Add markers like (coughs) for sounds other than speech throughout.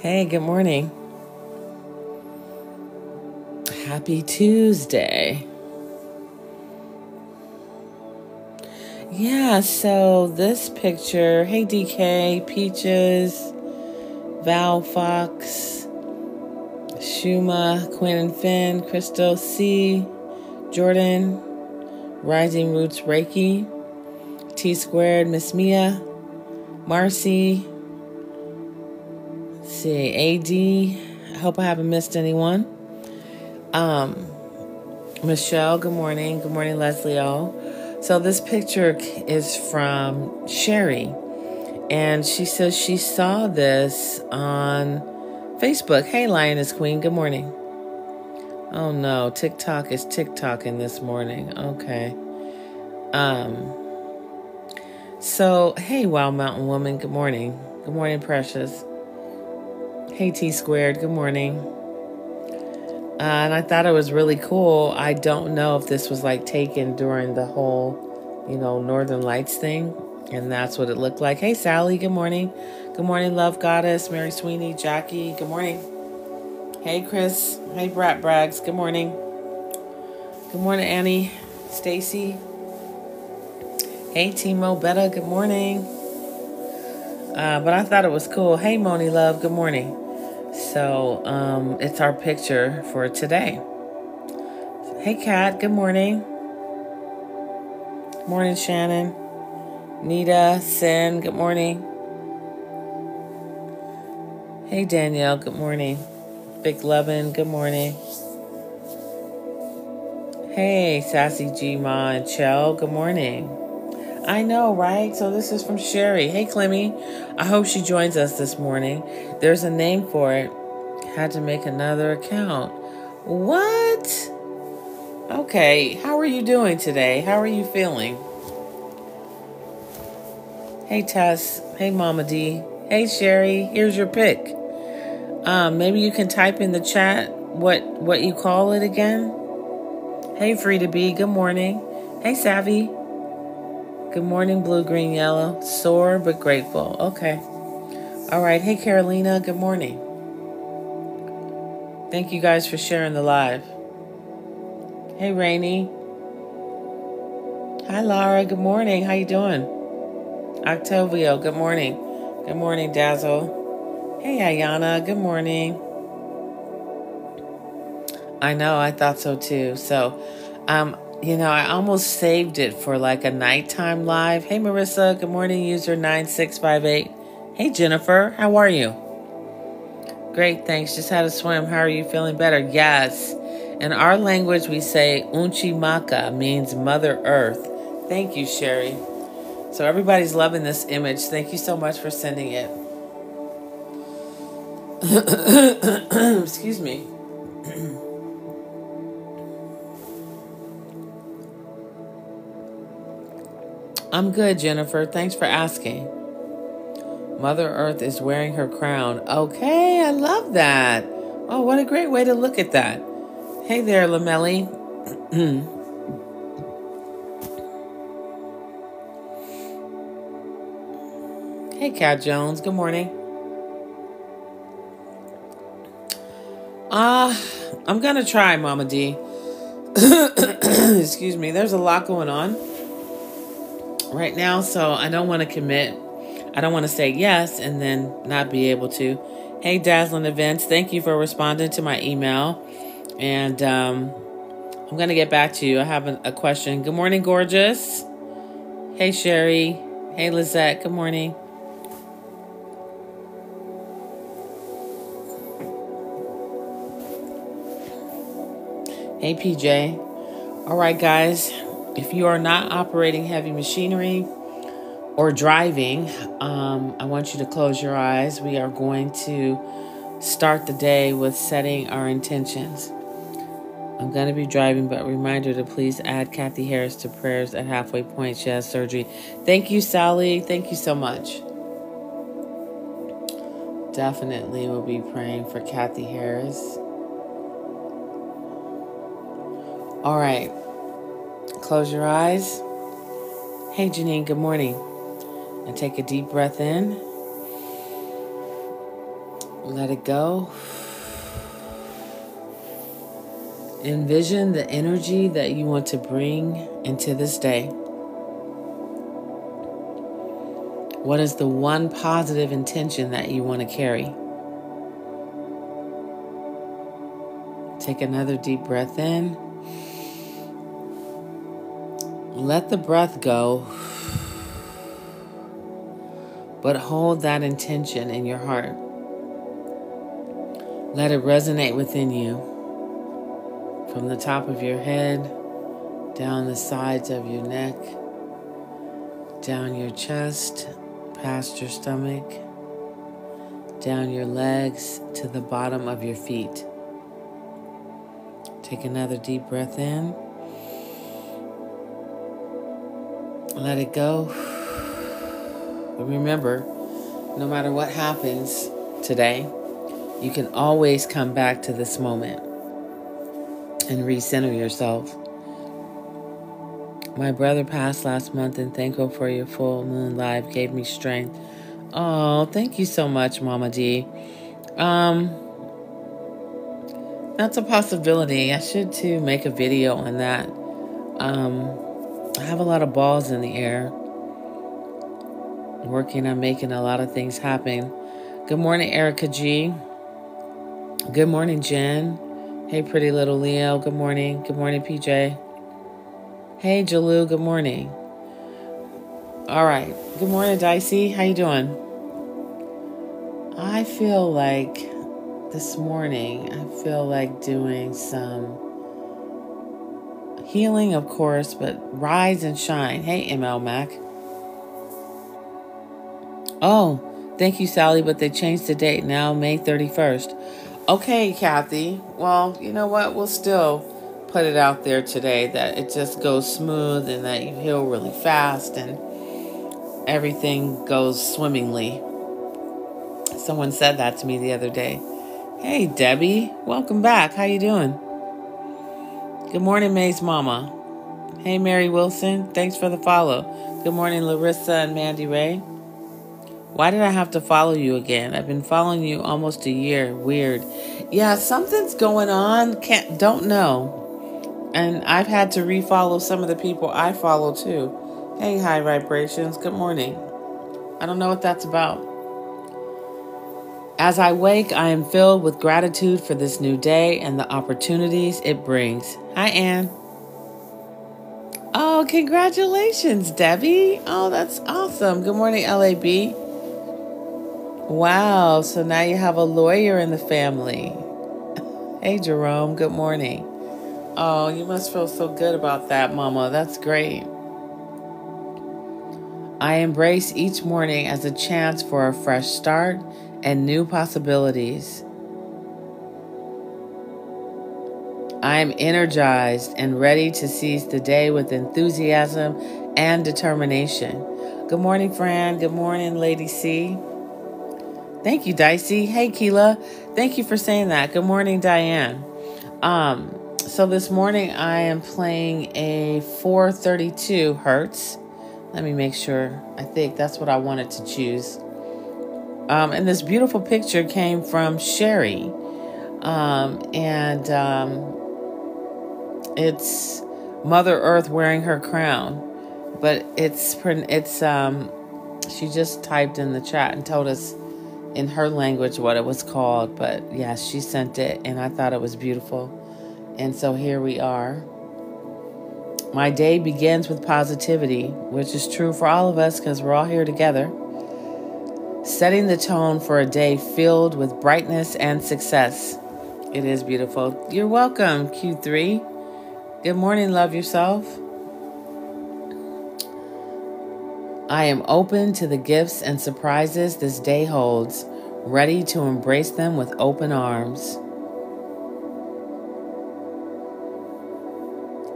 Hey, good morning. Happy Tuesday. Yeah, so this picture, hey DK, Peaches, Val Fox, Shuma, Quinn and Finn, Crystal C, Jordan, Rising Roots Reiki, T Squared, Miss Mia, Marcy, see, AD. I hope I haven't missed anyone. Um, Michelle, good morning. Good morning, Leslie O. So this picture is from Sherry, and she says she saw this on Facebook. Hey, Lioness Queen, good morning. Oh no, TikTok is TikToking this morning. Okay. Um. So hey, Wild Mountain Woman, good morning. Good morning, Precious. Hey, T Squared, good morning. Uh, and I thought it was really cool. I don't know if this was like taken during the whole, you know, Northern Lights thing. And that's what it looked like. Hey, Sally, good morning. Good morning, Love Goddess, Mary Sweeney, Jackie, good morning. Hey, Chris. Hey, Brat Braggs, good morning. Good morning, Annie, Stacy. Hey, Timo, Betta, good morning. Uh, but I thought it was cool. Hey, Moni Love, good morning. So um, it's our picture for today. Hey, Kat. Good morning. Morning, Shannon. Nita, Sin. Good morning. Hey, Danielle. Good morning. Big Lovin. Good morning. Hey, Sassy G Ma and Chell. Good morning. I know, right? So this is from Sherry. Hey, Clemmy. I hope she joins us this morning. There's a name for it. Had to make another account. What? Okay. How are you doing today? How are you feeling? Hey, Tess. Hey, Mama D. Hey, Sherry. Here's your pick. Um, maybe you can type in the chat what what you call it again. Hey, Free to Be. Good morning. Hey, Savvy. Good morning, blue, green, yellow. Sore but grateful. Okay. All right. Hey, Carolina. Good morning. Thank you guys for sharing the live. Hey, Rainy. Hi, Laura. Good morning. How you doing? Octavio. Good morning. Good morning, Dazzle. Hey, Ayana. Good morning. I know. I thought so too. So, um, you know, I almost saved it for like a nighttime live. Hey, Marissa. Good morning, user 9658. Hey, Jennifer. How are you? Great, thanks. Just had a swim. How are you feeling better? Yes. In our language, we say Unchimaka means Mother Earth. Thank you, Sherry. So everybody's loving this image. Thank you so much for sending it. (coughs) Excuse me. (coughs) I'm good, Jennifer. Thanks for asking. Mother Earth is wearing her crown. Okay, I love that. Oh, what a great way to look at that. Hey there, Lamelli. (clears throat) hey, Cat Jones. Good morning. Uh, I'm gonna try, Mama D. (coughs) Excuse me. There's a lot going on right now, so I don't want to commit. I don't want to say yes and then not be able to. Hey, Dazzling Events, thank you for responding to my email. And um, I'm going to get back to you. I have a, a question. Good morning, gorgeous. Hey, Sherry. Hey, Lizette. Good morning. Hey, PJ. All right, guys. If you are not operating heavy machinery or driving, um, I want you to close your eyes. We are going to start the day with setting our intentions. I'm going to be driving, but reminder to please add Kathy Harris to prayers at halfway point. She has surgery. Thank you, Sally. Thank you so much. Definitely will be praying for Kathy Harris. All right. Close your eyes. Hey, Janine, good morning. And take a deep breath in. Let it go. Envision the energy that you want to bring into this day. What is the one positive intention that you want to carry? Take another deep breath in. Let the breath go, but hold that intention in your heart. Let it resonate within you from the top of your head, down the sides of your neck, down your chest, past your stomach, down your legs to the bottom of your feet. Take another deep breath in. Let it go. But remember, no matter what happens today, you can always come back to this moment and recenter yourself. My brother passed last month, and thankful for your full moon live gave me strength. Oh, thank you so much, Mama D. Um, that's a possibility. I should too make a video on that. Um, I have a lot of balls in the air, working on making a lot of things happen. Good morning, Erica G. Good morning, Jen. Hey, pretty little Leo. Good morning. Good morning, PJ. Hey, Jalou. Good morning. All right. Good morning, Dicey. How you doing? I feel like this morning, I feel like doing some healing, of course, but rise and shine. Hey, ML Mac. Oh, thank you, Sally, but they changed the date now, May 31st. Okay, Kathy. Well, you know what? We'll still put it out there today that it just goes smooth and that you heal really fast and everything goes swimmingly. Someone said that to me the other day. Hey, Debbie. Welcome back. How you doing? Good morning, May's mama. Hey, Mary Wilson. Thanks for the follow. Good morning, Larissa and Mandy Ray. Why did I have to follow you again? I've been following you almost a year. Weird. Yeah, something's going on. Can't don't know. And I've had to refollow some of the people I follow too. Hey, high vibrations. Good morning. I don't know what that's about. As I wake, I am filled with gratitude for this new day and the opportunities it brings. Hi, Anne. Oh, congratulations, Debbie. Oh, that's awesome. Good morning, LAB. Wow, so now you have a lawyer in the family. (laughs) Hey, Jerome, good morning. Oh, you must feel so good about that, Mama. That's great. I embrace each morning as a chance for a fresh start and new possibilities. I am energized and ready to seize the day with enthusiasm and determination. Good morning, Fran. Good morning, Lady C. Thank you, Dicey. Hey, Keela. Thank you for saying that. Good morning, Diane. Um, so this morning I am playing a 432 hertz. Let me make sure. I think that's what I wanted to choose. Um, and this beautiful picture came from Sherry. Um, and um, it's Mother Earth wearing her crown. But it's it's um she just typed in the chat and told us in her language what it was called, but yeah, she sent it and I thought it was beautiful. And so here we are. My day begins with positivity, which is true for all of us because we're all here together. Setting the tone for a day filled with brightness and success. It is beautiful. You're welcome, Q3. Good morning, love yourself. I am open to the gifts and surprises this day holds, ready to embrace them with open arms.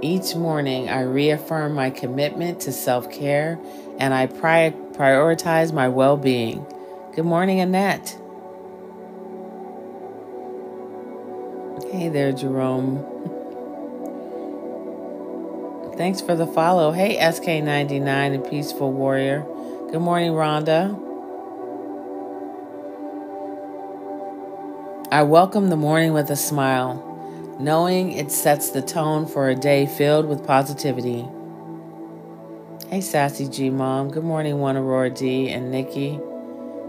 Each morning, I reaffirm my commitment to self care and I pri- prioritize my well being. Good morning, Annette. Hey there, Jerome. (laughs) Thanks for the follow. Hey, SK99 and Peaceful Warrior. Good morning, Rhonda. I welcome the morning with a smile, knowing it sets the tone for a day filled with positivity. Hey, Sassy G Mom. Good morning, One Aurora D and Nikki.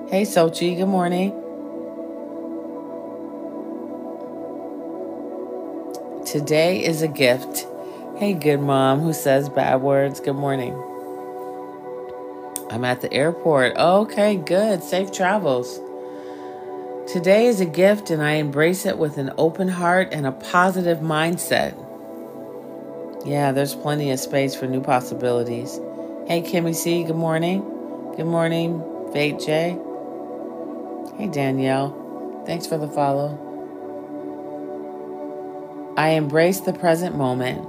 Hey, Sochi. Good morning. Today is a gift. Hey, good mom who says bad words. Good morning. I'm at the airport. Okay, good. Safe travels. Today is a gift, and I embrace it with an open heart and a positive mindset. Yeah, there's plenty of space for new possibilities. Hey, Kimmy C, good morning. Good morning, Fate J. Hey, Danielle. Thanks for the follow. I embrace the present moment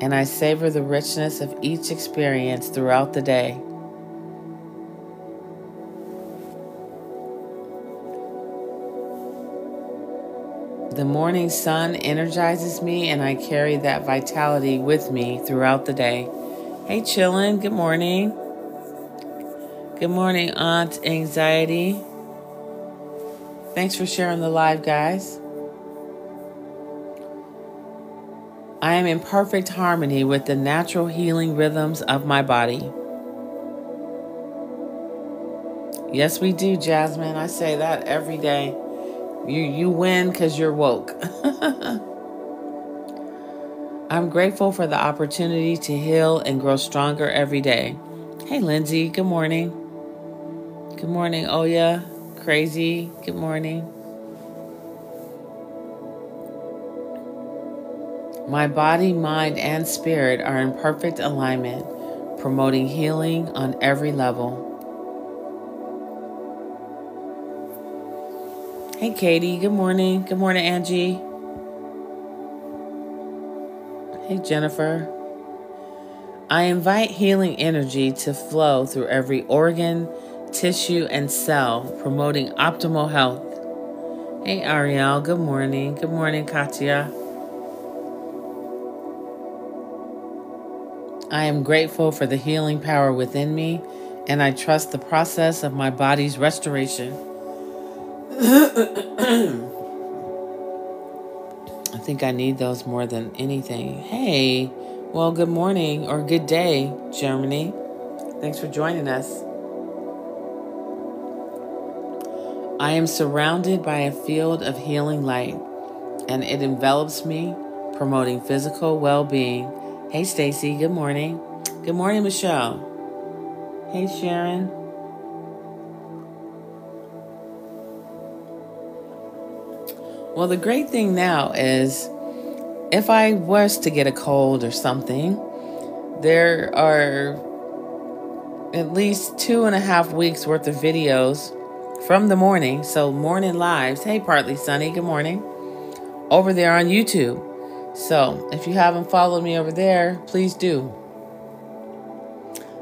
and I savor the richness of each experience throughout the day. The morning sun energizes me, and I carry that vitality with me throughout the day. Hey, chillin'. Good morning. Good morning, Aunt Anxiety. Thanks for sharing the live, guys. I am in perfect harmony with the natural healing rhythms of my body. Yes, we do, Jasmine. I say that every day. You you win cuz you're woke. (laughs) I'm grateful for the opportunity to heal and grow stronger every day. Hey, Lindsay, good morning. Good morning, Oya. Crazy, good morning. My body, mind, and spirit are in perfect alignment, promoting healing on every level. Hey, Katie, good morning. Good morning, Angie. Hey, Jennifer. I invite healing energy to flow through every organ, tissue, and cell, promoting optimal health. Hey, Ariel. Good morning. Good morning, Katya. I am grateful for the healing power within me, and I trust the process of my body's restoration. (coughs) I think I need those more than anything. Hey, well, good morning or good day, Germany. Thanks for joining us. I am surrounded by a field of healing light, and it envelops me, promoting physical well being. Hey, Stacy, good morning. Good morning, Michelle. Hey, Sharon. Well, the great thing now is if I was to get a cold or something, there are at least two and a half weeks worth of videos from the morning. So, morning lives. Hey, Partly Sunny, good morning. Over there on YouTube. So, if you haven't followed me over there, please do.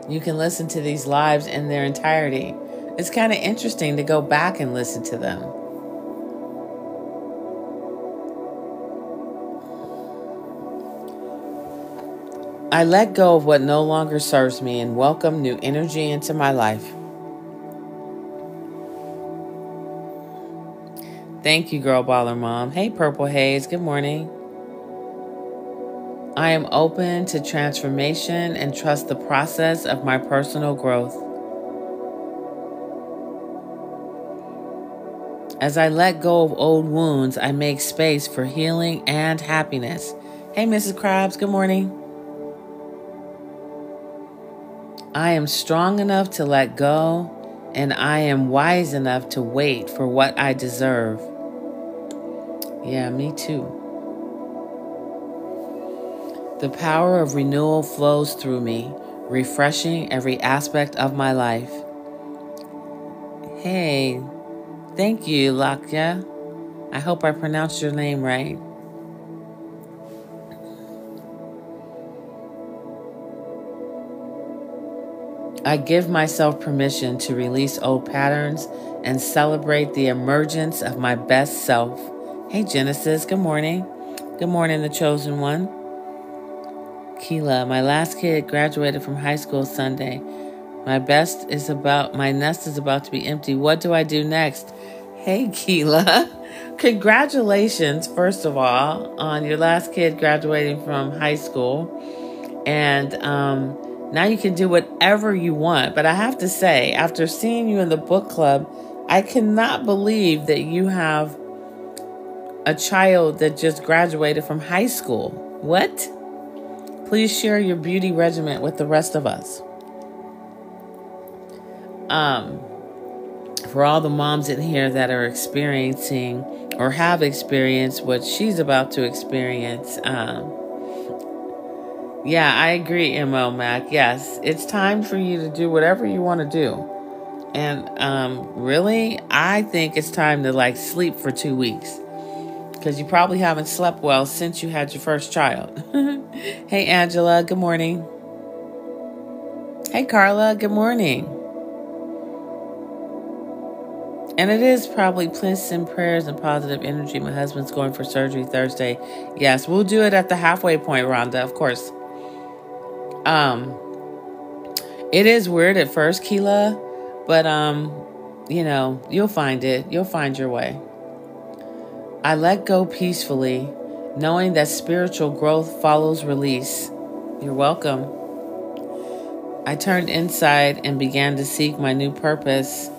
You can listen to these lives in their entirety. It's kind of interesting to go back and listen to them. I let go of what no longer serves me and welcome new energy into my life. Thank you, Girl Baller Mom. Hey, Purple Haze. Good morning. I am open to transformation and trust the process of my personal growth. As I let go of old wounds, I make space for healing and happiness. Hey, Mrs. Krabs. Good morning. I am strong enough to let go, and I am wise enough to wait for what I deserve. Yeah, me too. The power of renewal flows through me, refreshing every aspect of my life. Hey, thank you, Lakya. I hope I pronounced your name right. I give myself permission to release old patterns and celebrate the emergence of my best self. Hey, Genesis, good morning. Good morning, the chosen one. Keela, my last kid graduated from high school Sunday. My best is about, my nest is about to be empty. What do I do next? Hey, Keela. (laughs) Congratulations, first of all, on your last kid graduating from high school. And um, now you can do whatever you want. But I have to say, after seeing you in the book club, I cannot believe that you have a child that just graduated from high school. What? Please share your beauty regimen with the rest of us. Um, for all the moms in here that are experiencing or have experienced what she's about to experience, um, yeah, I agree, Mo Mac. Yes, it's time for you to do whatever you want to do. And um, really, I think it's time to like sleep for two weeks because you probably haven't slept well since you had your first child. (laughs) hey, Angela, good morning. Hey, Carla, good morning. And it is probably please and prayers and positive energy. My husband's going for surgery Thursday. Yes, we'll do it at the halfway point, Rhonda, of course. Um, it is weird at first, Keela, but um, you know, you'll find it. You'll find your way. I let go peacefully, knowing that spiritual growth follows release. You're welcome. I turned inside and began to seek my new purpose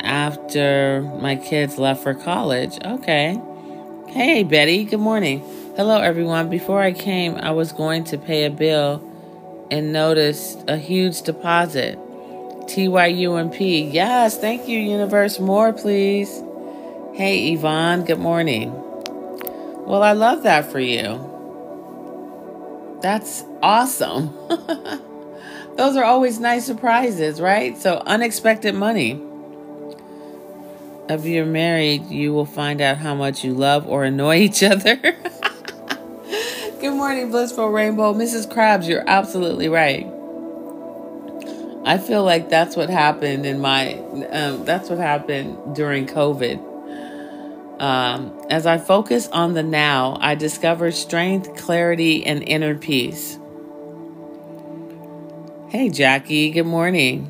after my kids left for college. Okay. Hey, Betty. Good morning. Hello, everyone. Before I came, I was going to pay a bill and noticed a huge deposit. TYUMP. Yes, thank you, Universe. More, please. Hey, Yvonne. Good morning. Well, I love that for you. That's awesome. (laughs) Those are always nice surprises, right? So, unexpected money if you're married, you will find out how much you love or annoy each other. (laughs) Good morning, Blissful Rainbow. Mrs. Krabs, you're absolutely right. I feel like that's what happened in my, um, that's what happened during COVID. Um, as I focus on the now, I discover strength, clarity, and inner peace. Hey, Jackie, good morning.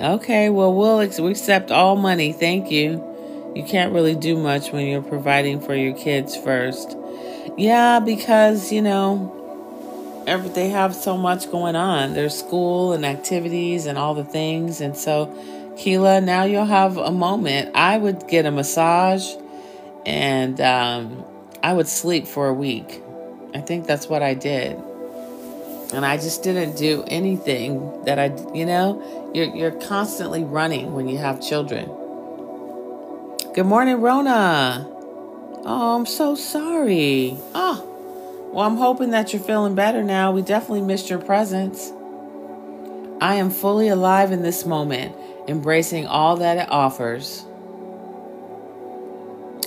Okay, well, we'll we accept all money. Thank you. You can't really do much when you're providing for your kids first. Yeah, because, you know, every, they have so much going on. There's school and activities and all the things. And so, Keela, now you'll have a moment. I would get a massage and um, I would sleep for a week. I think that's what I did and I just didn't do anything that I, you know, you're, you're constantly running when you have children. Good morning, Rona. Oh, I'm so sorry. Oh, well, I'm hoping that you're feeling better now. We definitely missed your presence. I am fully alive in this moment, embracing all that it offers.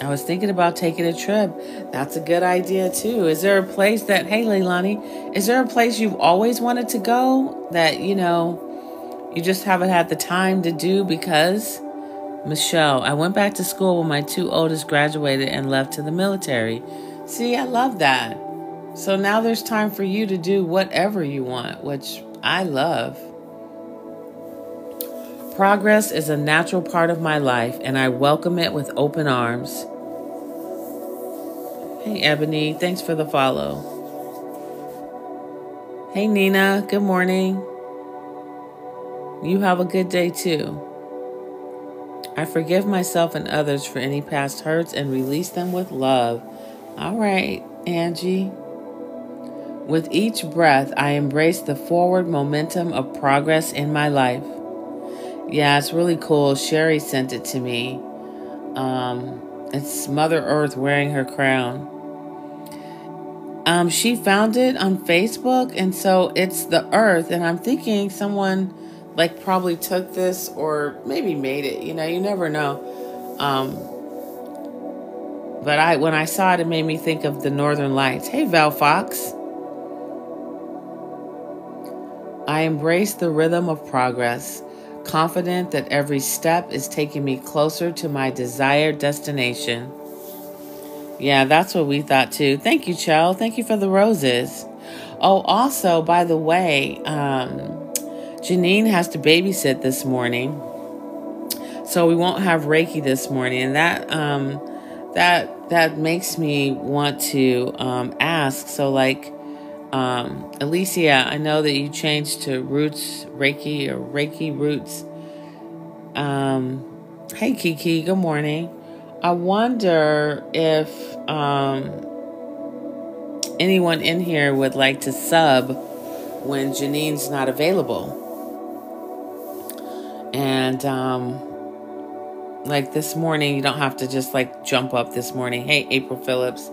I was thinking about taking a trip. That's a good idea too. Is there a place that, hey, Leilani, is there a place you've always wanted to go that, you know, you just haven't had the time to do because? Michelle, I went back to school when my two oldest graduated and left to the military. See, I love that. So now there's time for you to do whatever you want, which I love. Progress is a natural part of my life, and I welcome it with open arms. Hey, Ebony, thanks for the follow. Hey, Nina, good morning. You have a good day too. I forgive myself and others for any past hurts and release them with love. All right, Angie. With each breath, I embrace the forward momentum of progress in my life. Yeah, it's really cool. Sherry sent it to me. Um, it's Mother Earth wearing her crown. Um, she found it on Facebook, and so it's the Earth. And I'm thinking someone like probably took this or maybe made it. You know, you never know. Um, but I, when I saw it, it made me think of the Northern Lights. Hey, Val Fox. I embrace the rhythm of progress confident that every step is taking me closer to my desired destination. Yeah, that's what we thought too. Thank you, Chell. Thank you for the roses. Oh, also, by the way, um, Janine has to babysit this morning. So we won't have Reiki this morning, and that um, that that makes me want to um, ask. So like, um, Alicia, I know that you changed to Roots Reiki or Reiki Roots. Um, hey Kiki, good morning. I wonder if um, anyone in here would like to sub when Janine's not available. And um, like this morning, you don't have to just like jump up this morning. Hey, April Phillips.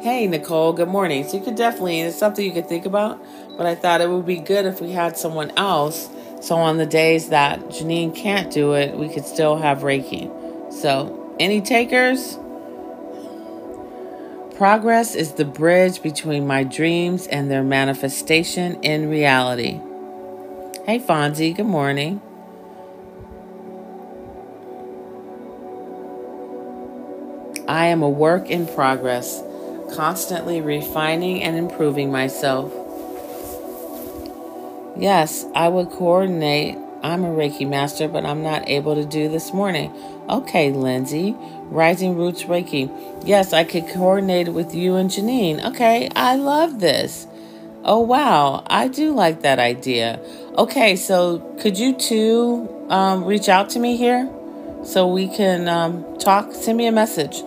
Hey, Nicole, good morning. So you could definitely, it's something you could think about, but I thought it would be good if we had someone else. So on the days that Janine can't do it, we could still have Reiki. So, any takers? Progress is the bridge between my dreams and their manifestation in reality. Hey, Fonzie, good morning. I am a work in progress, constantly refining and improving myself. Yes, I would coordinate. I'm a Reiki master, but I'm not able to do this morning. Okay, Lindsay. Rising Roots Reiki. Yes, I could coordinate with you and Janine. Okay, I love this. Oh, wow. I do like that idea. Okay, so could you two um, reach out to me here so we can um, talk? Send me a message.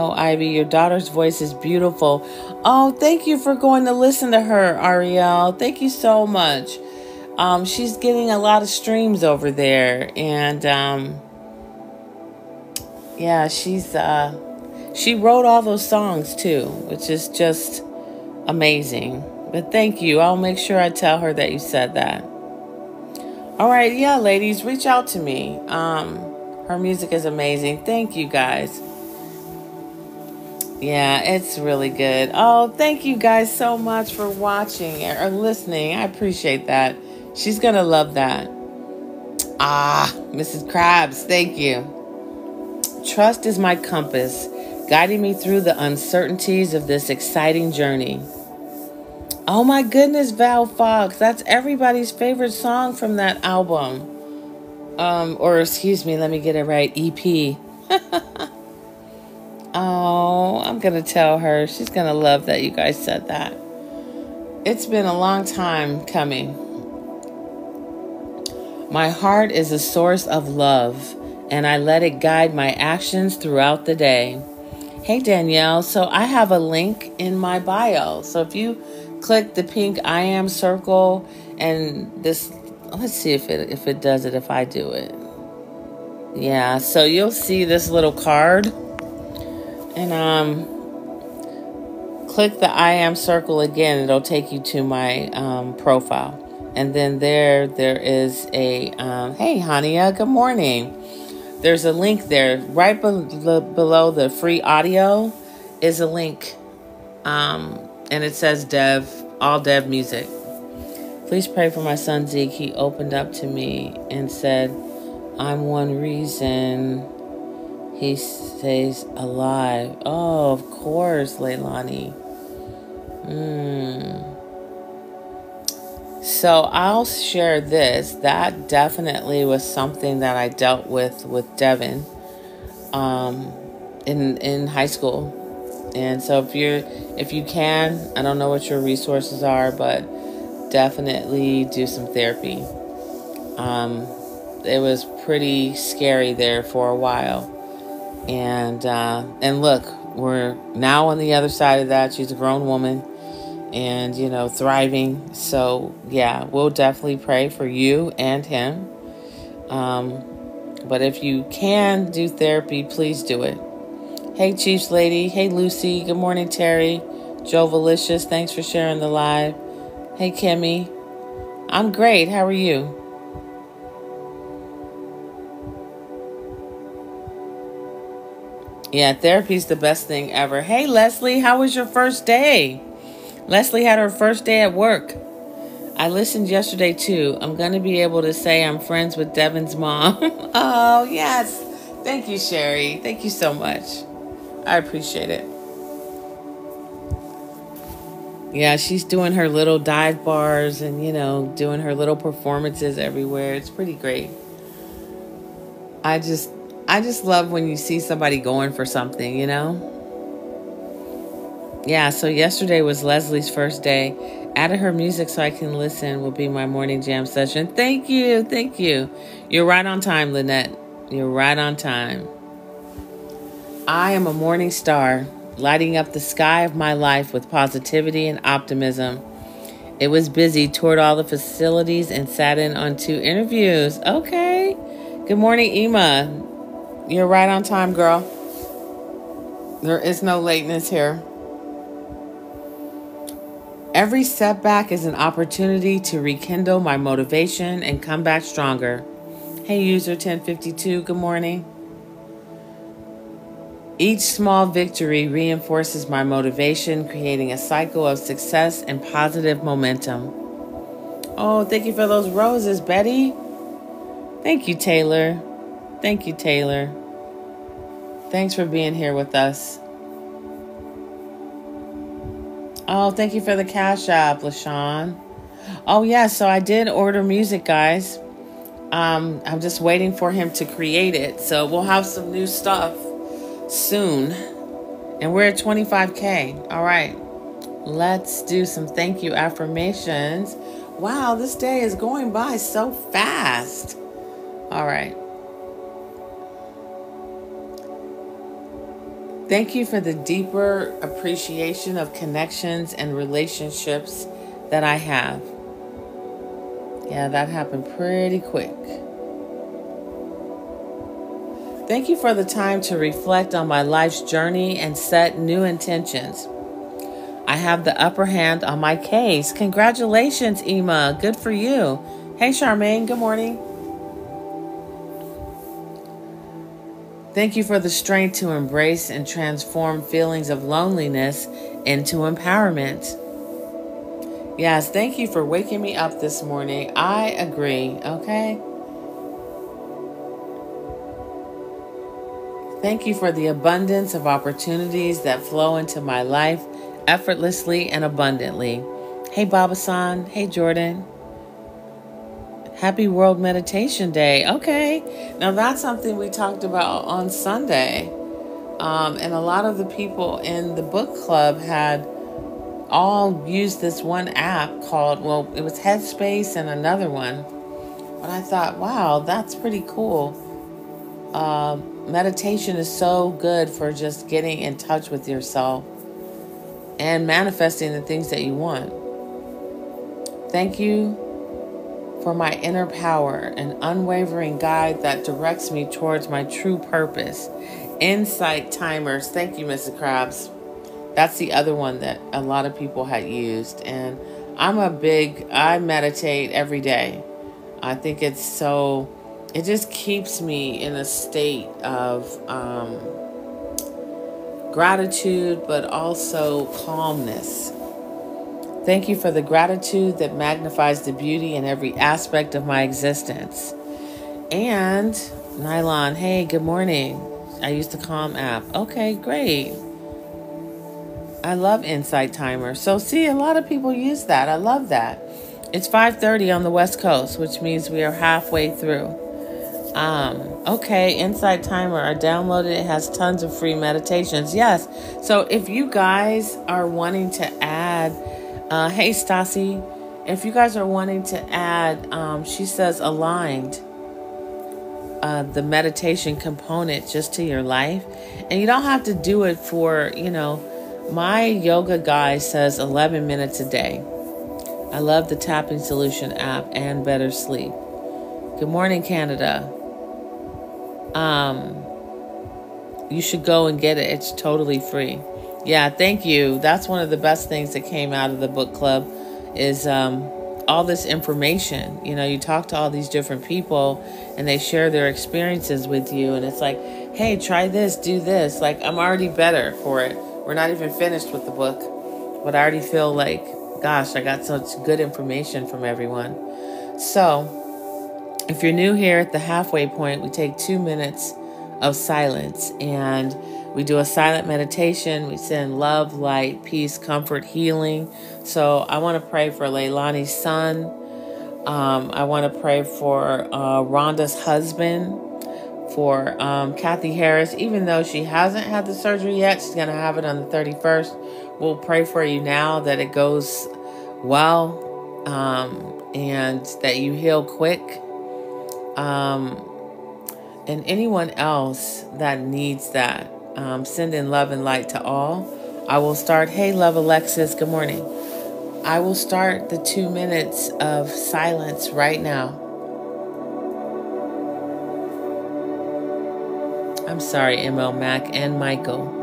Oh, Ivy, your daughter's voice is beautiful. Oh, thank you for going to listen to her, Ariel. Thank you so much. Um, she's getting a lot of streams over there, and um, yeah, she's uh, she wrote all those songs too, which is just amazing. But thank you. I'll make sure I tell her that you said that. All right, yeah, ladies, reach out to me. Um, her music is amazing. Thank you, guys. Yeah, it's really good. Oh, thank you guys so much for watching or listening. I appreciate that. She's going to love that. Ah, Mrs. Krabs, thank you. Trust is my compass, guiding me through the uncertainties of this exciting journey. Oh my goodness, Val Fox. That's everybody's favorite song from that album. Um, or excuse me, let me get it right. EP. (laughs) Oh, I'm going to tell her. She's going to love that you guys said that. It's been a long time coming. My heart is a source of love, and I let it guide my actions throughout the day. Hey, Danielle. So I have a link in my bio. So if you click the pink I am circle and this, let's see if it if it does it if I do it. Yeah, so you'll see this little card and um, click the I am circle again. It'll take you to my um, profile. And then there, there is a, um, hey, Hania, good morning. There's a link there. Right be- below the free audio is a link. Um, and it says Dev, all Dev music. Please pray for my son Zeke. He opened up to me and said, I'm one reason he stays alive. Oh, of course, Leilani. Hmm. So I'll share this. That definitely was something that I dealt with with Devin um, in in high school. And so if you're if you can, I don't know what your resources are, but definitely do some therapy. Um, it was pretty scary there for a while and uh, and look, we're now on the other side of that. She's a grown woman, and you know, thriving. So yeah, we'll definitely pray for you and him. Um, but if you can do therapy, please do it. Hey, Chiefs lady. Hey, Lucy. Good morning, Terry. Joe Valicious. Thanks for sharing the live. Hey, Kimmy. I'm great. How are you? Yeah, therapy is the best thing ever. Hey, Leslie, how was your first day? Leslie had her first day at work. I listened yesterday too. I'm going to be able to say I'm friends with Devin's mom. (laughs) oh, yes. Thank you, Sherry. Thank you so much. I appreciate it. Yeah, she's doing her little dive bars and, you know, doing her little performances everywhere. It's pretty great. I just I just love when you see somebody going for something, you know? Yeah, so yesterday was Leslie's first day. Added her music so I can listen will be my morning jam session. Thank you. Thank you. You're right on time, Lynette. You're right on time. I am a morning star lighting up the sky of my life with positivity and optimism. It was busy, toured all the facilities, and sat in on two interviews. Okay. Good morning, Ema. You're right on time, girl. There is no lateness here. Every setback is an opportunity to rekindle my motivation and come back stronger. Hey, user 1052, good morning. Each small victory reinforces my motivation, creating a cycle of success and positive momentum. Oh, thank you for those roses, Betty. Thank you, Taylor. Thank you, Taylor. Thanks for being here with us. Oh, thank you for the cash app, LaShawn. Oh, yeah, so I did order music, guys. Um, I'm just waiting for him to create it. So we'll have some new stuff soon. And we're at 25K. All right. Let's do some thank you affirmations. Wow, this day is going by so fast. All right. Thank you for the deeper appreciation of connections and relationships that I have. Yeah, that happened pretty quick. Thank you for the time to reflect on my life's journey and set new intentions. I have the upper hand on my case. Congratulations, Ema. Good for you. Hey, Charmaine. Good morning. Thank you for the strength to embrace and transform feelings of loneliness into empowerment. Yes, thank you for waking me up this morning. I agree, okay? Thank you for the abundance of opportunities that flow into my life effortlessly and abundantly. Hey, Baba San. Hey, Jordan. Happy World Meditation Day. Okay, now that's something we talked about on Sunday. Um, and a lot of the people in the book club had all used this one app called, well, it was Headspace and another one. But I thought, wow, that's pretty cool. Um, meditation is so good for just getting in touch with yourself and manifesting the things that you want. Thank you for my inner power, an unwavering guide that directs me towards my true purpose. Insight timers. Thank you, Mrs. Krabs. That's the other one that a lot of people had used. And I'm a big, I meditate every day. I think it's so it just keeps me in a state of um, gratitude, but also calmness. Thank you for the gratitude that magnifies the beauty in every aspect of my existence. And Nylon, hey, good morning. I use the Calm app. Okay, great. I love Insight Timer. So see, a lot of people use that. I love that. It's 5:30 on the West Coast, which means we are halfway through. Um, okay, Insight Timer. I downloaded it. has tons of free meditations. Yes. So if you guys are wanting to add, uh, hey Stasi, if you guys are wanting to add, um, she says aligned. Uh, the meditation component just to your life. And you don't have to do it for, you know, my yoga guy says 11 minutes a day. I love the Tapping Solution app and Better Sleep. Good morning, Canada um, you should go and get it. It's totally free. Yeah, thank you. That's one of the best things that came out of the book club is um, all this information. You know, you talk to all these different people and they share their experiences with you, and it's like, hey, try this, do this. Like, I'm already better for it. We're not even finished with the book, but I already feel like, gosh, I got such good information from everyone. So, if you're new here at the halfway point, we take two minutes of silence and We do a silent meditation. We send love, light, peace, comfort, healing. So I want to pray for Leilani's son. Um, I want to pray for uh, Rhonda's husband, for um, Kathy Harris. Even though she hasn't had the surgery yet, she's going to have it on the 31st. We'll pray for you now that it goes well um, and that you heal quick. Um, and anyone else that needs that um, sending love and light to all. I will start. Hey, love Alexis, good morning. I will start the two minutes of silence right now. I'm sorry, ML Mac and Michael.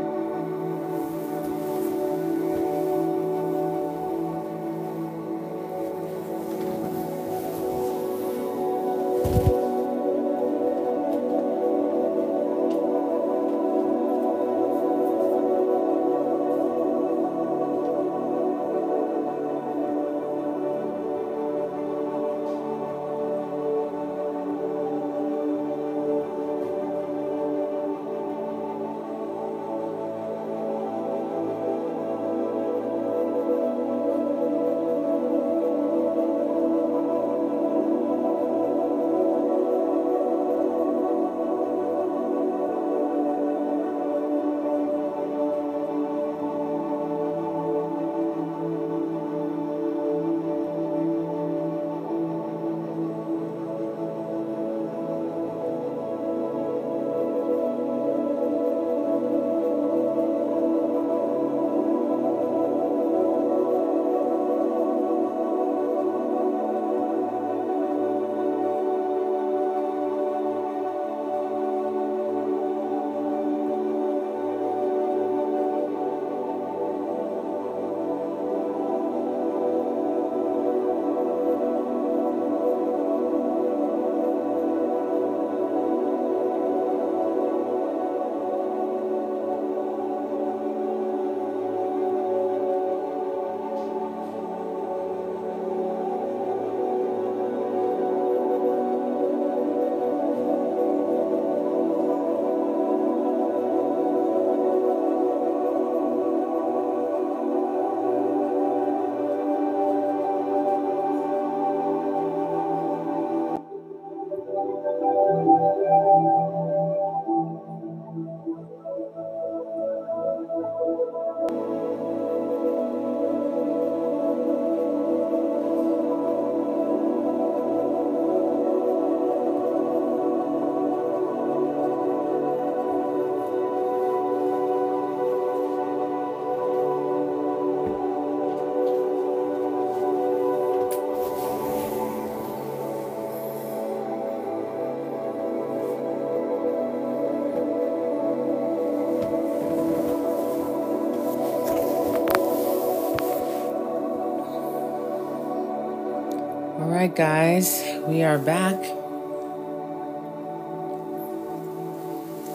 Guys, we are back.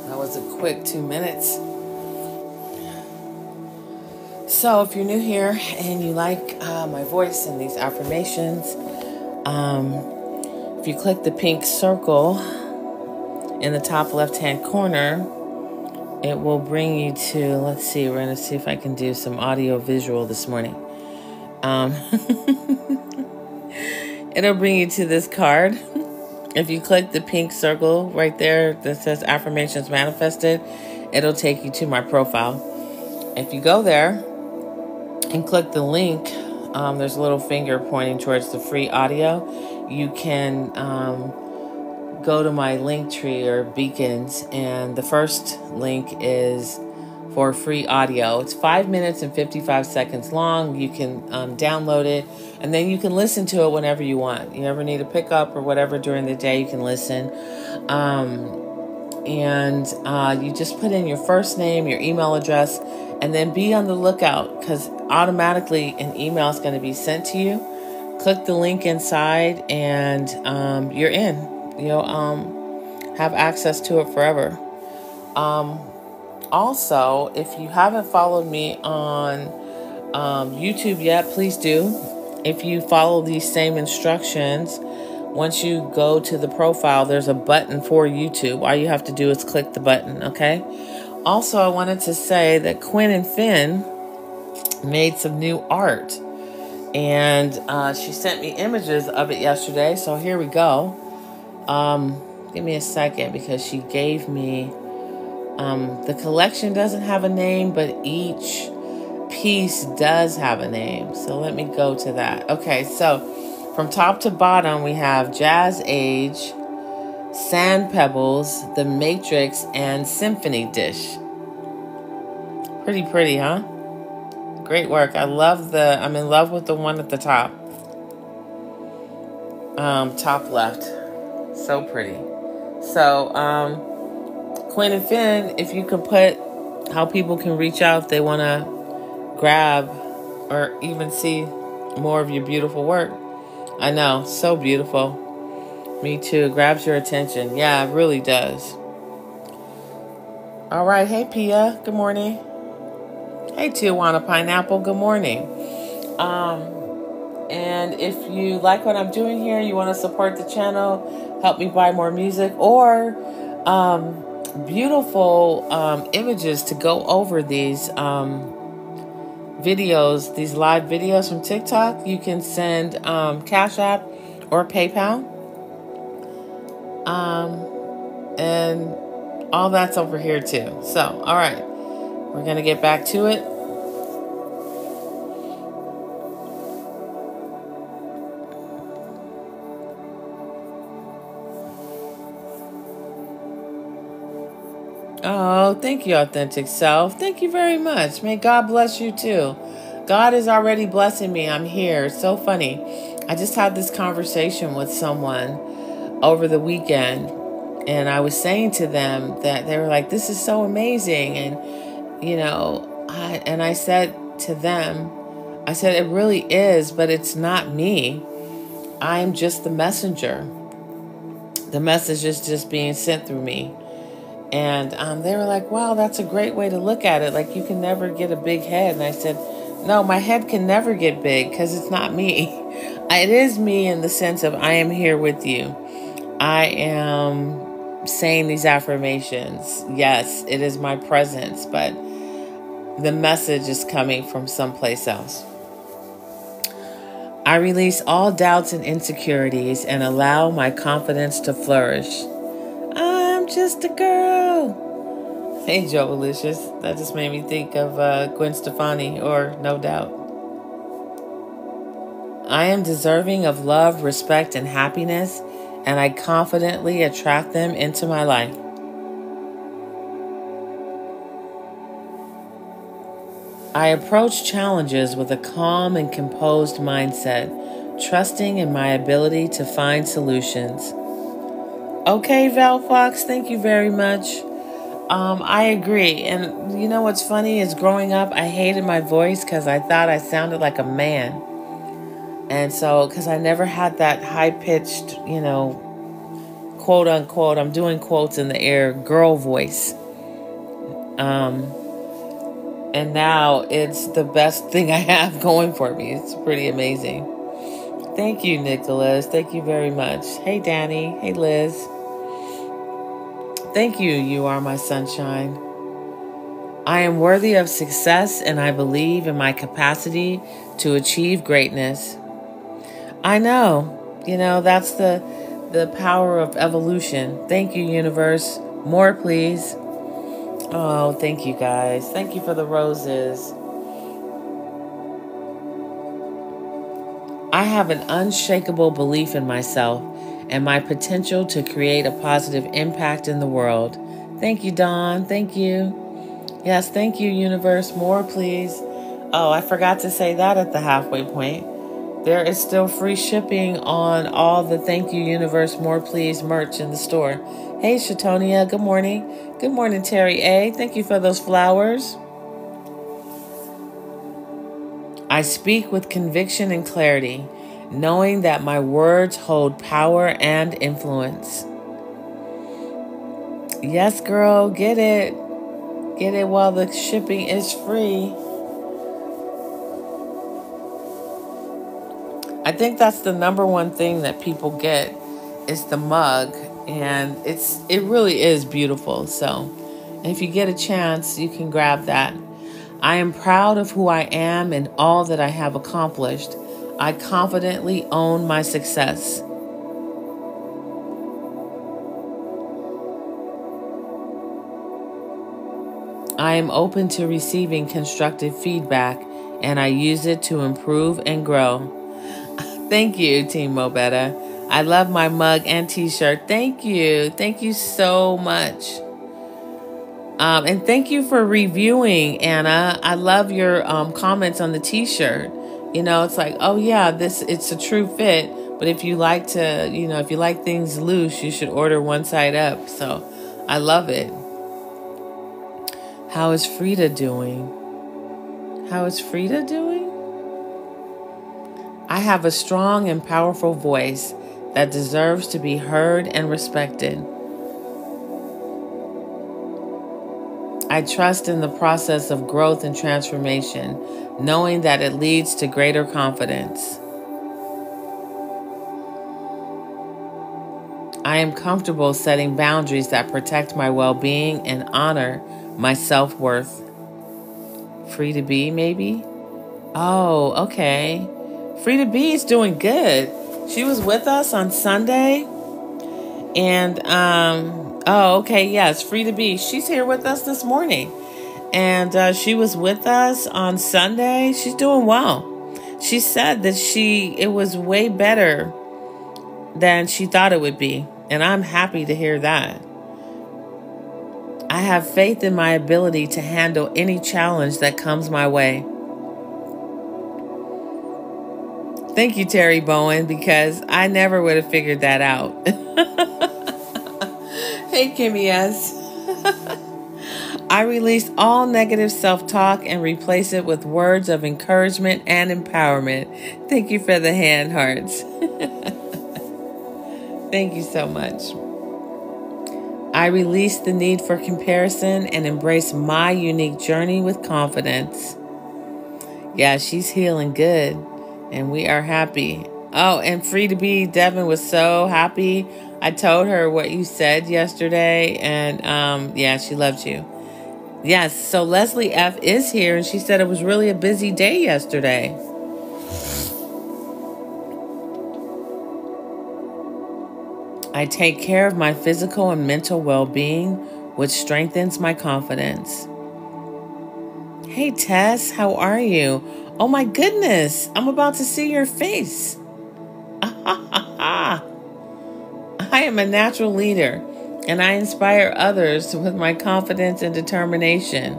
That was a quick two minutes. So, if you're new here and you like uh, my voice and these affirmations, um, if you click the pink circle in the top left hand corner, it will bring you to, let's see, we're going to see if I can do some audio visual this morning. Um, (laughs) it'll bring you to this card. If you click the pink circle right there that says affirmations manifested, it'll take you to my profile. If you go there and click the link, um, there's a little finger pointing towards the free audio. You can um, go to my link tree or beacons, and the first link is for free audio. It's five minutes and 55 seconds long. You can um, download it and then you can listen to it whenever you want. You ever need a pickup or whatever during the day, you can listen. Um, and uh, you just put in your first name, your email address, and then be on the lookout because automatically an email is going to be sent to you. Click the link inside, and um, you're in. You'll um, have access to it forever. Um, also, if you haven't followed me on um, YouTube yet, please do. If you follow these same instructions, once you go to the profile, there's a button for YouTube. All you have to do is click the button, okay? Also, I wanted to say that Quinn and Finn made some new art. And uh, she sent me images of it yesterday. So here we go. Um, give me a second because she gave me. Um, the collection doesn't have a name, but each piece does have a name. So let me go to that. Okay, so from top to bottom, we have Jazz Age, Sand Pebbles, The Matrix, and Symphony Dish. Pretty pretty, huh? Great work. I love the, I'm in love with the one at the top. Um, top left. So pretty. So, um, Quinn and Finn, if you could put how people can reach out if they want to grab or even see more of your beautiful work. I know, so beautiful. Me too. Grabs your attention. Yeah, it really does. All right. Hey, Pia. Good morning. Hey, Tijuana Pineapple. Good morning. Um, and if you like what I'm doing here, you want to support the channel, help me buy more music, or um, beautiful um, images to go over these um, videos, these live videos from TikTok, you can send um, Cash App or PayPal. Um, and all that's over here too. So, all right, we're going to get back to it. Oh, thank you, authentic self. Thank you very much. May God bless you too. God is already blessing me. I'm here. It's so funny. I just had this conversation with someone over the weekend, and I was saying to them that they were like, "This is so amazing," and you know, I and I said to them, I said, "It really is, but it's not me. I'm just the messenger. The message is just being sent through me." And um, they were like, wow, that's a great way to look at it. Like, you can never get a big head. And I said, no, my head can never get big because it's not me. (laughs) It is me in the sense of I am here with you. I am saying these affirmations. Yes, it is my presence, but the message is coming from someplace else. I release all doubts and insecurities and allow my confidence to flourish. I'm just a girl. Hey, Joe Delicious. That just made me think of uh, Gwen Stefani or No Doubt. I am deserving of love, respect, and happiness, and I confidently attract them into my life. I approach challenges with a calm and composed mindset, trusting in my ability to find solutions. Okay, Val Fox, thank you very much. Um, I agree. And you know what's funny is growing up, I hated my voice because I thought I sounded like a man. And so, because I never had that high pitched, you know, quote unquote, I'm doing quotes in the air, girl voice. Um, and now it's the best (laughs) thing I have going for me. It's pretty amazing. Thank you, Nicholas. Thank you very much. Hey, Danny. Hey, Liz. Thank you, you are my sunshine. I am worthy of success and I believe in my capacity to achieve greatness. I know, you know, that's the the power of evolution. Thank you, universe. More, please. Oh, thank you guys. Thank you for the roses. I have an unshakable belief in myself and my potential to create a positive impact in the world. Thank you, Dawn. Thank you. Yes, thank you, universe. More, please. Oh, I forgot to say that at the halfway point. There is still free shipping on all the Thank You Universe More Please merch in the store. Hey, Shatonia. Good morning. Good morning, Terry A. Thank you for those flowers. I speak with conviction and clarity knowing that my words hold power and influence. Yes, girl, get it. Get it while the shipping is free. I think that's the number one thing that people get is the mug and it's it really is beautiful. So, If you get a chance, you can grab that. I am proud of who I am and all that I have accomplished. I confidently own my success. I am open to receiving constructive feedback and I use it to improve and grow. (laughs) Thank you, Team Mobetta. I love my mug and t shirt. Thank you. Thank you so much. Um, and thank you for reviewing, Anna. I love your um, comments on the t shirt. You know, it's like, oh, yeah, this it's a true fit. But if you like to, you know, if you like things loose, you should order one side up. So I love it. How is Frida doing? How is Frida doing? I have a strong and powerful voice that deserves to be heard and respected. I trust in the process of growth and transformation, knowing that it leads to greater confidence. I am comfortable setting boundaries that protect my well being and honor my self worth. Free to be, maybe? Oh, okay. Free to be is doing good. She was with us on Sunday. And, um, oh, okay, yes, Free to be. She's here with us this morning. And uh, she was with us on Sunday. She's doing well. She said that she, it was way better than she thought it would be. And I'm happy to hear that. I have faith in my ability to handle any challenge that comes my way. Thank you, Terry Bowen, because I never would have figured that out. (laughs) hey, Kimmy S. I release all negative self talk and replace it with words of encouragement and empowerment. Thank you for the hand hearts. (laughs) Thank you so much. I release the need for comparison and embrace my unique journey with confidence. Yeah, she's healing good, and we are happy. Oh, and free to be. Devin was so happy. I told her what you said yesterday, and um, yeah, she loved you. Yes, so Leslie F is here, and she said it was really a busy day yesterday. I take care of my physical and mental well being, which strengthens my confidence. Hey, Tess, how are you? Oh my goodness, I'm about to see your face. (laughs) I am a natural leader and I inspire others with my confidence and determination.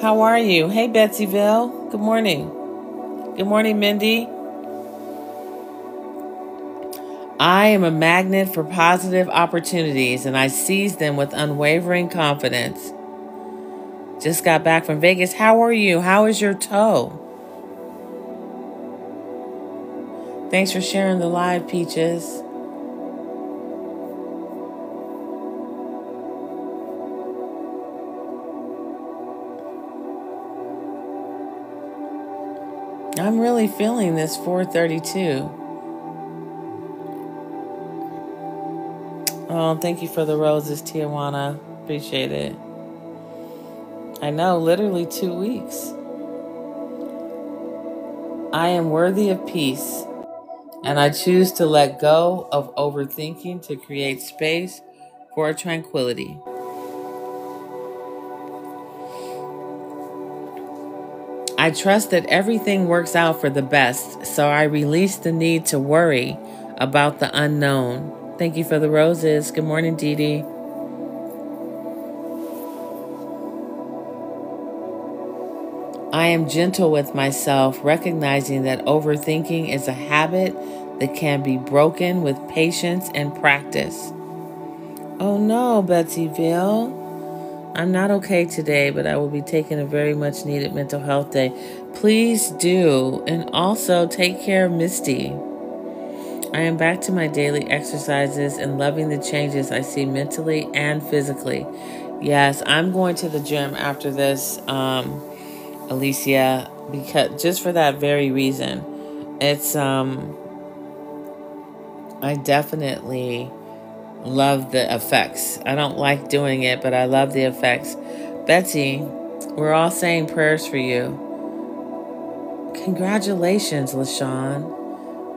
How are you? Hey, Betsyville. Good morning. Good morning, Mindy. I am a magnet for positive opportunities and I seize them with unwavering confidence. Just got back from Vegas. How are you? How is your toe? Thanks for sharing the live, Peaches. I'm really feeling this 432. Oh, thank you for the roses, Tijuana. Appreciate it. I know, literally two weeks. I am worthy of peace, and I choose to let go of overthinking to create space for tranquility. I trust that everything works out for the best, so I release the need to worry about the unknown. Thank you for the roses. Good morning, Dee Dee. I am gentle with myself, recognizing that overthinking is a habit that can be broken with patience and practice. Oh no, Betsyville. I'm not okay today, but I will be taking a very much needed mental health day. Please do. And also take care of Misty. I am back to my daily exercises and loving the changes I see mentally and physically. Yes, I'm going to the gym after this, um, Alicia, because just for that very reason. It's um I definitely love the effects. I don't like doing it, but I love the effects. Betsy, we're all saying prayers for you. Congratulations, LaShawn.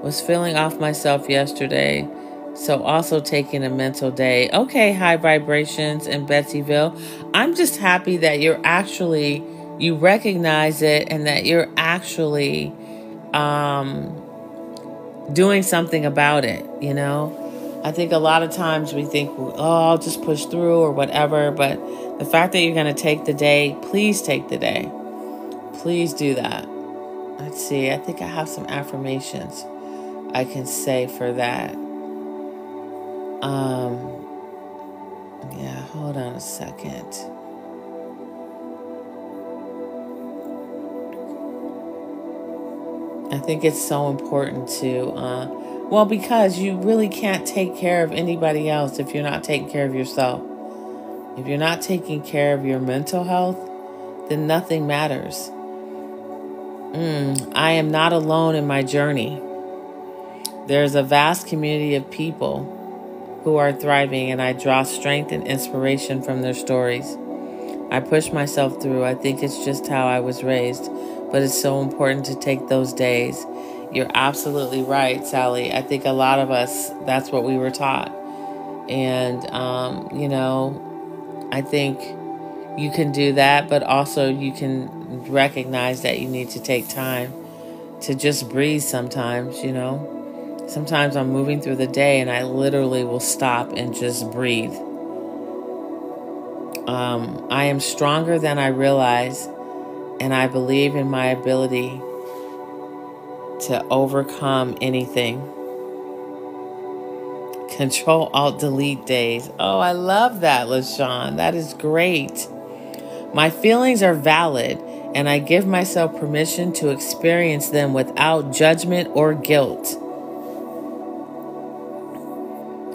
Was feeling off myself yesterday, so also taking a mental day. Okay, high vibrations in Betsyville. I'm just happy that you're actually you recognize it and that you're actually um doing something about it, you know? I think a lot of times we think, oh, I'll just push through or whatever. But the fact that you're going to take the day, please take the day. Please do that. Let's see. I think I have some affirmations I can say for that. Um, yeah, hold on a second. I think it's so important to, uh, well, because you really can't take care of anybody else if you're not taking care of yourself. If you're not taking care of your mental health, then nothing matters. Mm, I am not alone in my journey. There's a vast community of people who are thriving, and I draw strength and inspiration from their stories. I push myself through. I think it's just how I was raised but it's so important to take those days. You're absolutely right, Sally. I think a lot of us, that's what we were taught. And, um, you know, I think you can do that, but also you can recognize that you need to take time to just breathe sometimes, you know. Sometimes I'm moving through the day and I literally will stop and just breathe. Um, I am stronger than I realize and I believe in my ability to overcome anything. Control Alt Delete days. Oh, I love that, LaShawn. That is great. My feelings are valid, and I give myself permission to experience them without judgment or guilt.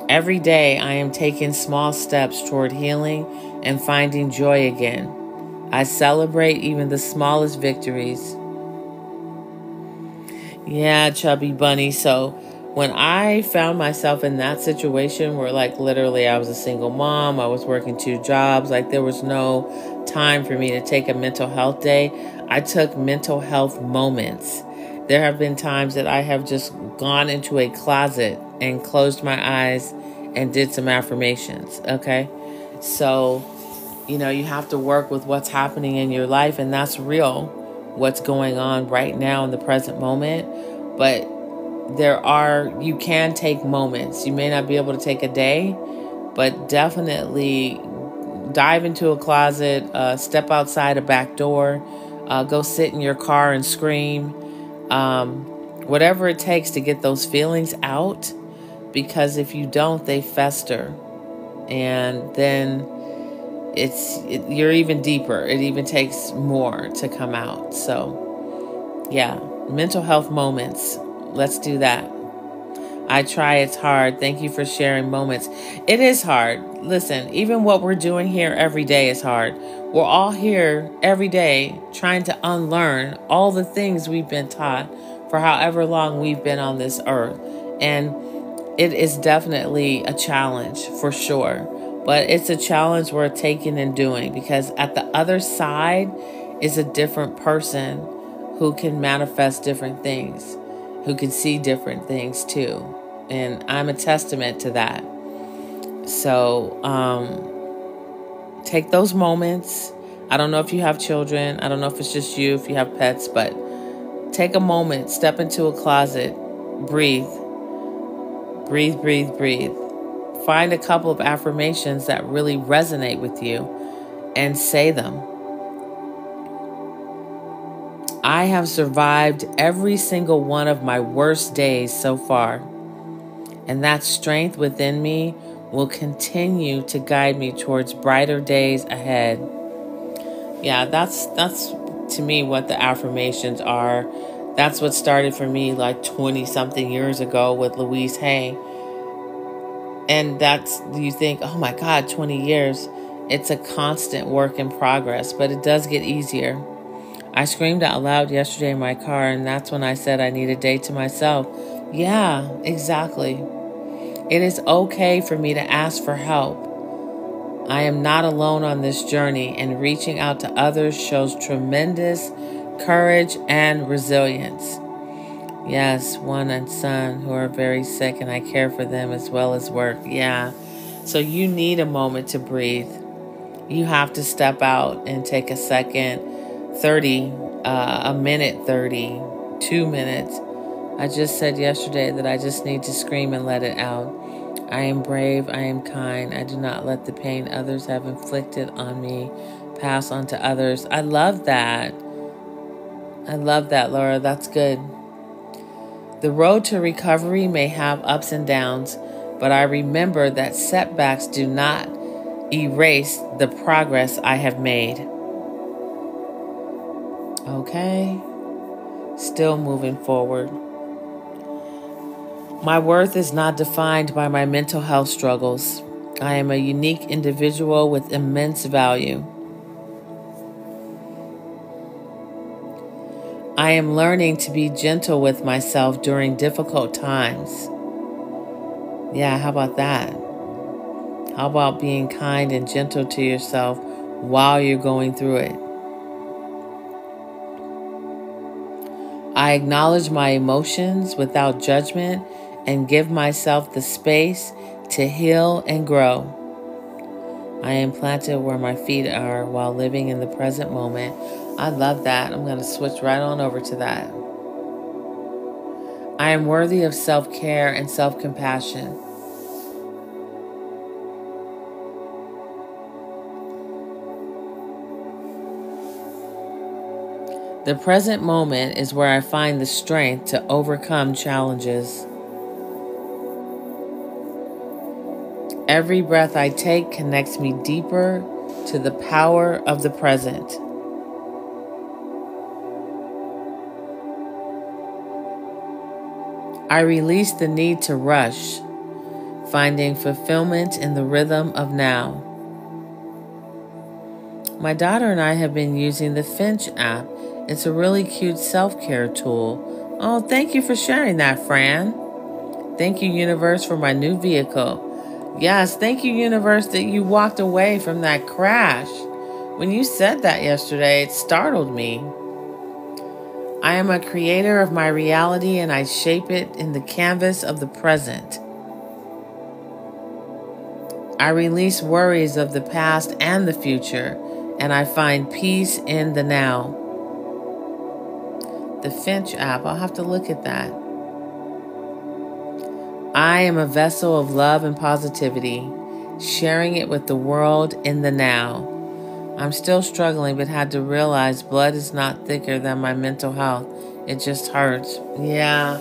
Every day, I am taking small steps toward healing and finding joy again. I celebrate even the smallest victories. Yeah, chubby bunny. So when I found myself in that situation where, like, literally I was a single mom, I was working two jobs, like, there was no time for me to take a mental health day, I took mental health moments. There have been times that I have just gone into a closet and closed my eyes and did some affirmations. Okay. So you know, you have to work with what's happening in your life, and that's real, what's going on right now in the present moment. But there are, you can take moments. You may not be able to take a day, but definitely dive into a closet, uh, step outside a back door, uh, go sit in your car and scream. Um, whatever it takes to get those feelings out, because if you don't, they fester. And then it's it, you're even deeper. It even takes more to come out. So, yeah, mental health moments. Let's do that. I try, it's hard. Thank you for sharing moments. It is hard. Listen, even what we're doing here every day is hard. We're all here every day trying to unlearn all the things we've been taught for however long we've been on this earth. And it is definitely a challenge for sure. But it's a challenge worth taking and doing because at the other side is a different person who can manifest different things, who can see different things too. And I'm a testament to that. So um, take those moments. I don't know if you have children, I don't know if it's just you, if you have pets, but take a moment, step into a closet, breathe. Breathe, breathe, breathe Find a couple of affirmations that really resonate with you and say them. I have survived every single one of my worst days so far, and that strength within me will continue to guide me towards brighter days ahead. Yeah, that's that's to me what the affirmations are. That's what started for me like 20 something years ago with Louise Hay and that's, you think, oh my God, 20 years. It's a constant work in progress, but it does get easier. I screamed out loud yesterday in my car, and that's when I said I need a day to myself. Yeah, exactly. It is okay for me to ask for help. I am not alone on this journey, and reaching out to others shows tremendous courage and resilience. Yes, one and son who are very sick, and I care for them as well as work. Yeah. So you need a moment to breathe. You have to step out and take a second, 30, uh, a minute 30, two minutes. I just said yesterday that I just need to scream and let it out. I am brave, I am kind, I do not let the pain others have inflicted on me pass on to others. I love that. I love that, Laura. That's good. The road to recovery may have ups and downs, but I remember that setbacks do not erase the progress I have made. Okay, still moving forward. My worth is not defined by my mental health struggles. I am a unique individual with immense value. I am learning to be gentle with myself during difficult times. Yeah, how about that? How about being kind and gentle to yourself while you're going through it? I acknowledge my emotions without judgment and give myself the space to heal and grow. I am planted where my feet are while living in the present moment. I love that. I'm going to switch right on over to that. I am worthy of self care and self compassion. The present moment is where I find the strength to overcome challenges. Every breath I take connects me deeper to the power of the present. I release the need to rush, finding fulfillment in the rhythm of now. My daughter and I have been using the Finch app it's a really cute self care tool. Oh, thank you for sharing that, Fran. Thank you, Universe, for my new vehicle. Yes, thank you, Universe, that you walked away from that crash. When you said that yesterday, it startled me. I am a creator of my reality and I shape it in the canvas of the present. I release worries of the past and the future, and I find peace in the now the Finch app. I'll have to look at that. I am a vessel of love and positivity, sharing it with the world in the now. I'm still struggling, but had to realize blood is not thicker than my mental health. It just hurts. Yeah.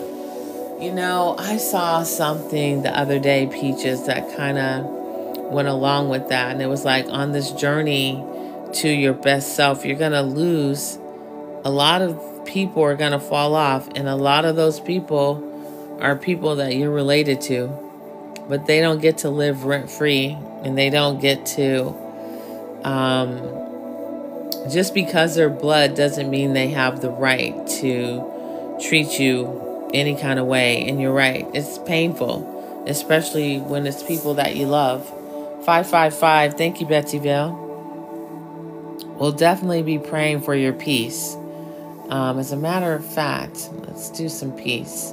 You know, I saw something the other day, Peaches, that kind of went along with that. And it was like on this journey to your best self, you're going to lose a lot of people are going to fall off. And a lot of those people are people that you're related to, but they don't get to live rent free and they don't get to, um, just because they're blood doesn't mean they have the right to treat you any kind of way. And you're right, it's painful, especially when it's people that you love. 555, thank you, Betsy Vale. We'll definitely be praying for your peace. Um, as a matter of fact, let's do some peace.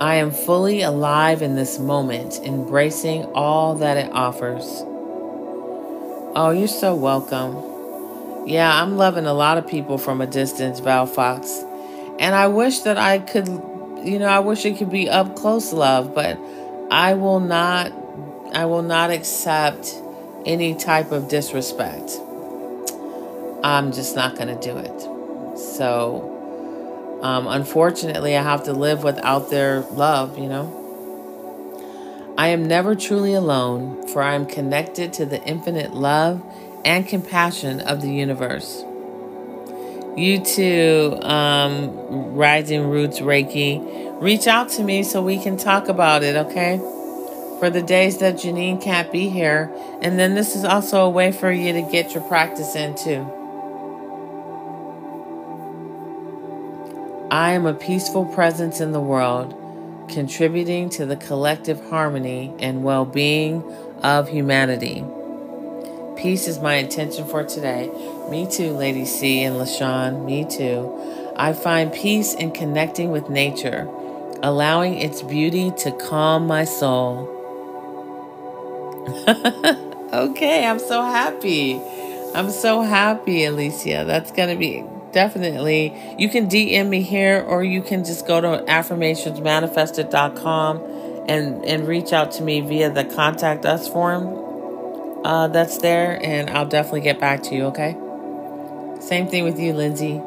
I am fully alive in this moment, embracing all that it offers. Oh, you're so welcome. Yeah, I'm loving a lot of people from a distance, Val Fox. And I wish that I could, you know, I wish it could be up close love, but I will not, I will not accept any type of disrespect. I'm just not going to do it. So, um, unfortunately, I have to live without their love, you know. I am never truly alone, for I am connected to the infinite love and compassion of the universe. You too, um, Rising Roots Reiki, reach out to me so we can talk about it, okay? For the days that Janine can't be here. And then this is also a way for you to get your practice in too. I am a peaceful presence in the world. contributing to the collective harmony and well being of humanity. Peace is my intention for today. Me too, Lady C and LaShawn. Me too. I find peace in connecting with nature, allowing its beauty to calm my soul. (laughs) okay, I'm so happy. I'm so happy, Alicia. That's going to be definitely. You can DM me here or you can just go to affirmationsmanifested.com and, and reach out to me via the contact us form uh, that's there, and I'll definitely get back to you, okay? Same thing with you, Lindsay.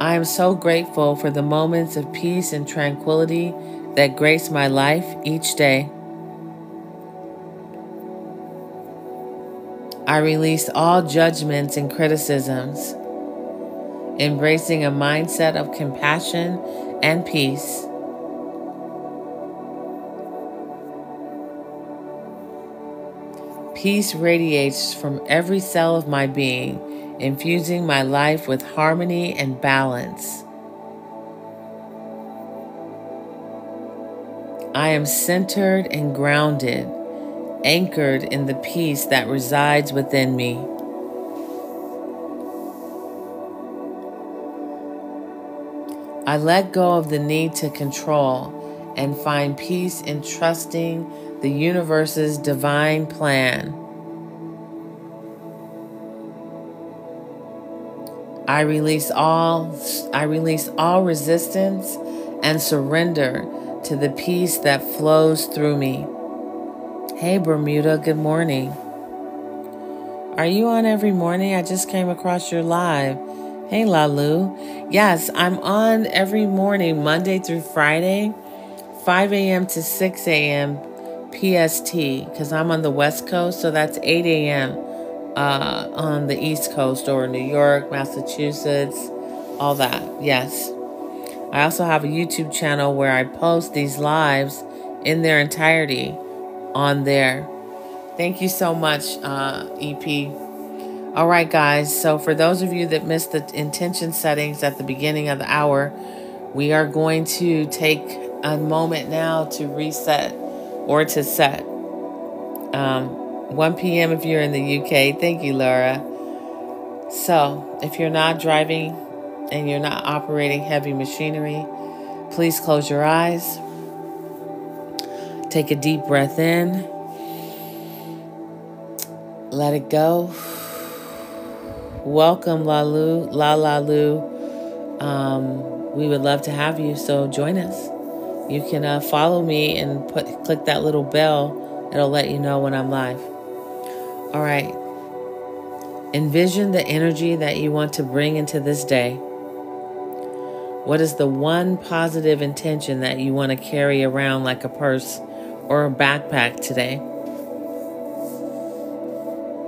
I am so grateful for the moments of peace and tranquility that grace my life each day. I release all judgments and criticisms, embracing a mindset of compassion and peace. Peace radiates from every cell of my being, infusing my life with harmony and balance. I am centered and grounded anchored in the peace that resides within me. I let go of the need to control and find peace in trusting the universe's divine plan. I release all I release all resistance and surrender to the peace that flows through me. Hey, Bermuda, good morning. Are you on every morning? I just came across your live. Hey, Lalu. Yes, I'm on every morning, Monday through Friday, 5 a.m. to 6 a.m. PST, because I'm on the West Coast, so that's 8 a.m. Uh, on the East Coast or New York, Massachusetts, all that. Yes. I also have a YouTube channel where I post these lives in their entirety on there. Thank you so much, uh, EP. All right, guys. So, for those of you that missed the intention settings at the beginning of the hour, we are going to take a moment now to reset or to set. Um, 1 p.m. if you're in the UK. Thank you, Laura. So, if you're not driving and you're not operating heavy machinery, please close your eyes. Take a deep breath in. Let it go. Welcome, Lalu, La Lalu. Um, we would love to have you, so join us. You can uh, follow me and put click that little bell. It'll let you know when I'm live. All right. Envision the energy that you want to bring into this day. What is the one positive intention that you want to carry around like a purse or a backpack today.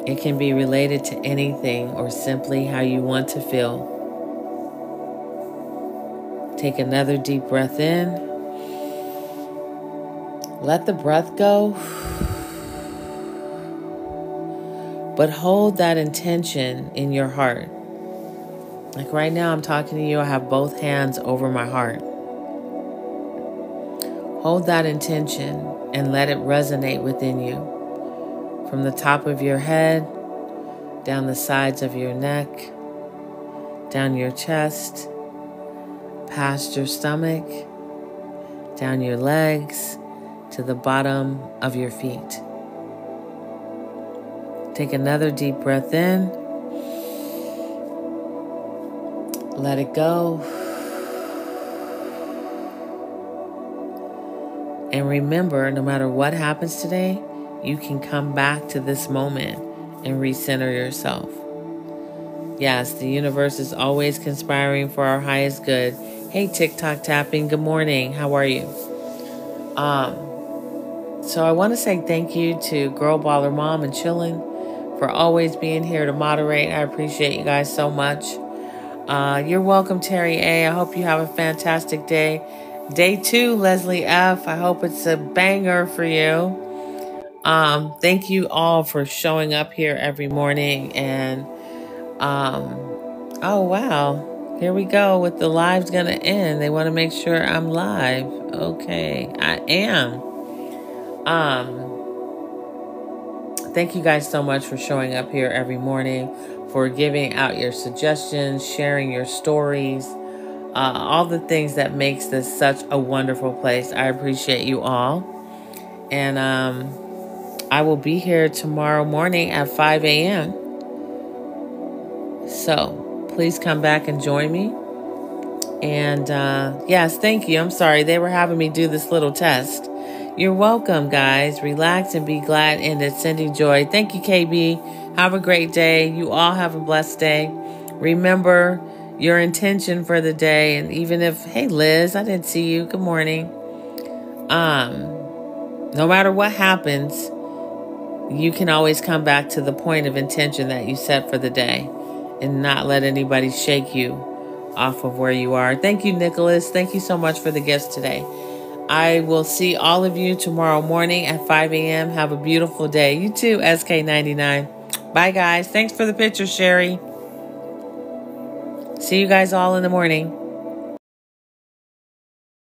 It can be related to anything or simply how you want to feel. Take another deep breath in. Let the breath go. But hold that intention in your heart. Like right now, I'm talking to you, I have both hands over my heart. Hold that intention and let it resonate within you. From the top of your head, down the sides of your neck, down your chest, past your stomach, down your legs, to the bottom of your feet. Take another deep breath in. Let it go. And remember, no matter what happens today, you can come back to this moment and recenter yourself. Yes, the universe is always conspiring for our highest good. Hey, TikTok tapping, good morning. How are you? Um, so I want to say thank you to Girl Baller Mom and Chillin for always being here to moderate. I appreciate you guys so much. Uh, you're welcome, Terry A. I hope you have a fantastic day. Day two, Leslie F. I hope it's a banger for you. Um, thank you all for showing up here every morning. And, um, oh, wow. Here we go with the live's going to end. They want to make sure I'm live. Okay, I am. Um thank you guys so much for showing up here every morning, for giving out your suggestions, sharing your stories, uh, all the things that makes this such a wonderful place. I appreciate you all. And um, I will be here tomorrow morning at 5 a.m. So please come back and join me. And uh, yes, thank you. I'm sorry. They were having me do this little test. You're welcome, guys. Relax and be glad and it. Sending joy. Thank you, KB. Have a great day. You all have a blessed day. Remember your intention for the day. And even if, hey, Liz, I didn't see you. Good morning. Um, no matter what happens, you can always come back to the point of intention that you set for the day and not let anybody shake you off of where you are. Thank you, Nicholas. Thank you so much for the gifts today. I will see all of you tomorrow morning at 5 a.m. Have a beautiful day. You too, SK99. Bye, guys. Thanks for the picture, Sherry. See you guys all in the morning.